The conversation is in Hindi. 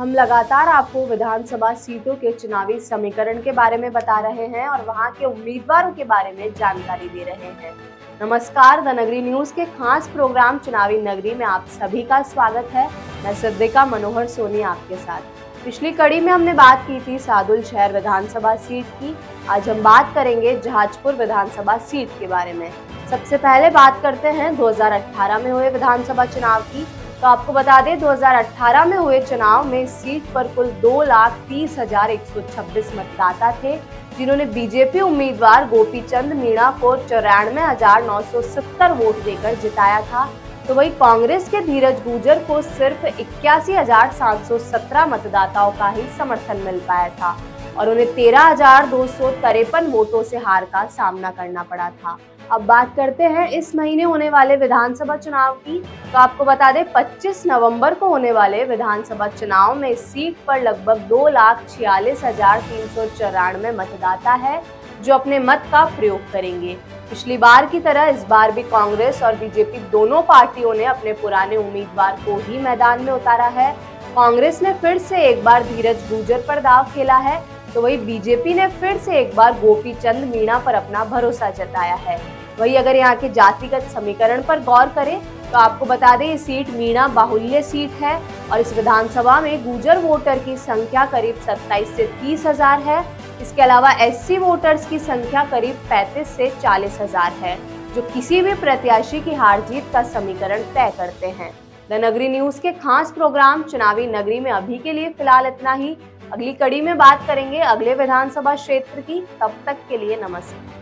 हम लगातार आपको विधानसभा सीटों के चुनावी समीकरण के बारे में बता रहे हैं और वहाँ के उम्मीदवारों के बारे में जानकारी दे रहे हैं। नमस्कार, द नगरी न्यूज़ के खास प्रोग्राम चुनावी नगरी में आप सभी का स्वागत है। मैं सिद्दिका मनोहर सोनी आपके साथ। पिछली कड़ी में हमने बात की थी सादुल शहर विधानसभा सीट की। आज हम बात करेंगे जहाजपुर विधानसभा सीट के बारे में। सबसे पहले बात करते हैं 2018 में हुए विधानसभा चुनाव की। तो आपको बता दें 2018 में हुए चुनाव में सीट पर कुल दो लाख तीस हज़ार एक सौ छब्बीस मतदाता थे, जिन्होंने बीजेपी उम्मीदवार गोपी चंद मीणा को चौरानवे हज़ार नौ सौ सत्तर वोट देकर जिताया था। तो वही कांग्रेस के धीरज गुजर को सिर्फ़ इक्यासी हज़ार सात सौ सत्रह मतदाताओं का ही समर्थन मिल पाया था और उन्हें तेरह हज़ार दो सौ तिरपन वोटों से हार का सामना करना पड़ा था। अब बात करते हैं, इस महीने होने वाले विधानसभा चुनाव की। तो आपको बता दें 25 नवंबर को होने वाले विधानसभा चुनाव में सीट पर लगभग दो लाख छियालीस हज़ार तीन सौ चौरानवे मतदाता है, जो अपने मत का प्रयोग करेंगे। पिछली बार की तरह इस बार भी कांग्रेस और बीजेपी दोनों पार्टियों ने अपने पुराने उम्मीदवार को ही मैदान में उतारा है। कांग्रेस ने फिर से एक बार धीरज गुजर पर दाव खेला है। तो वही बीजेपी ने फिर से एक बार गोपी चंद मीणा पर अपना भरोसा जताया है। वही अगर यहाँ के जातिगत समीकरण पर गौर करें तो आपको बता दें ये सीट मीणा बाहुल्य सीट है और इस विधानसभा में गुजर वोटर की संख्या करीब 27 से तीस हज़ार है। इसके अलावा एससी वोटर्स की संख्या करीब 35 से चालीस हज़ार है, जो किसी भी प्रत्याशी की हार जीत का समीकरण तय करते हैं। द नगरी न्यूज़ के खास प्रोग्राम चुनावी नगरी में अभी के लिए फ़िलहाल इतना ही। अगली कड़ी में बात करेंगे अगले विधानसभा क्षेत्र की। तब तक के लिए नमस्कार।